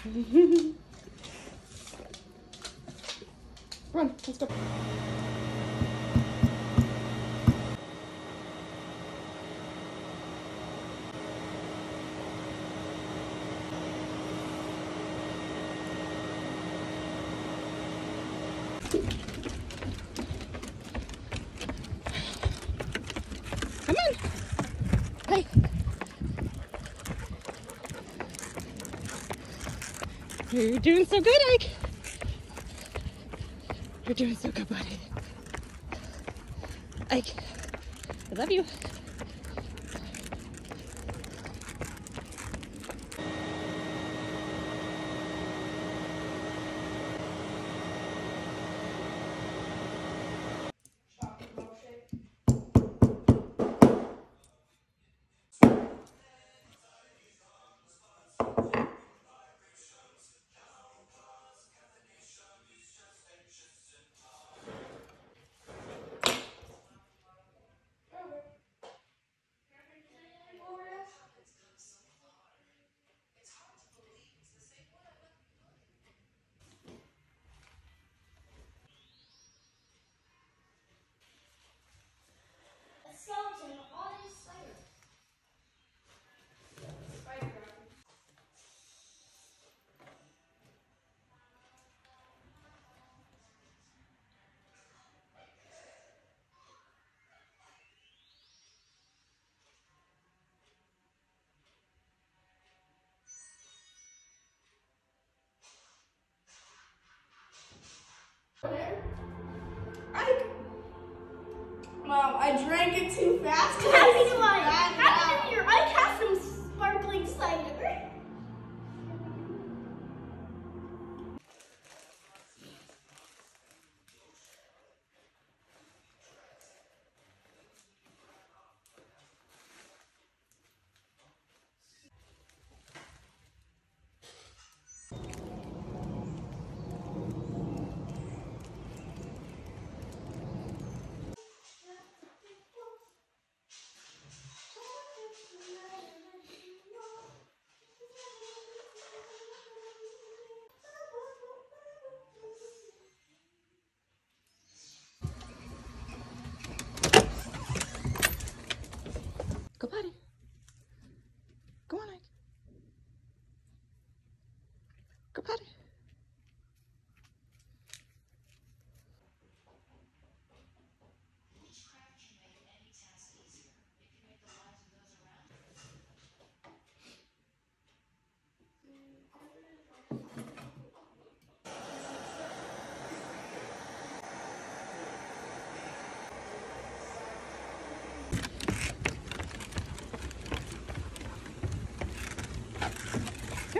Run, let's go. Come on. Hey. You're doing so good, Ike. You're doing so good, buddy. Ike, I love you. I drank it too fast. 'cause Happy it's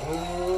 Oh.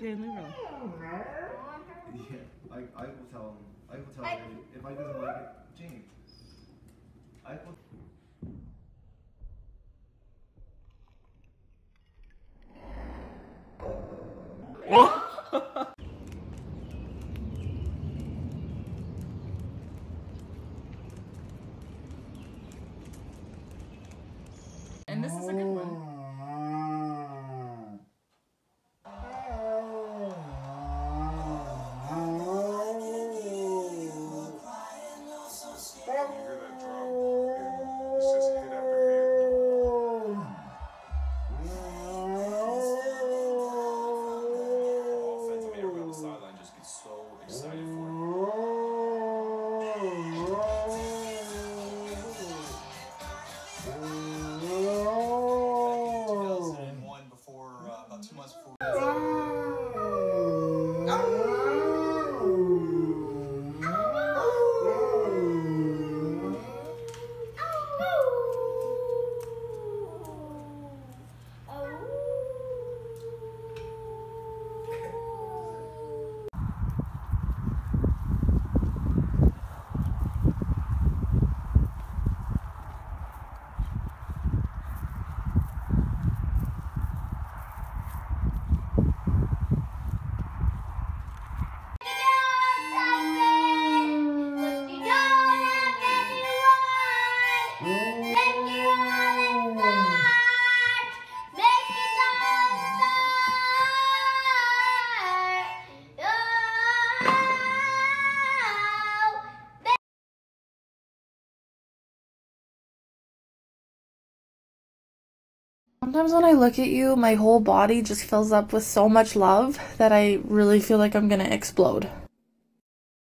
Leave her alone. Yeah, I, I will tell him. I will tell him if, if I doesn't like it, James. I will. And this is a good one. Oh. Before Sometimes when I look at you, my whole body just fills up with so much love that I really feel like I'm gonna explode.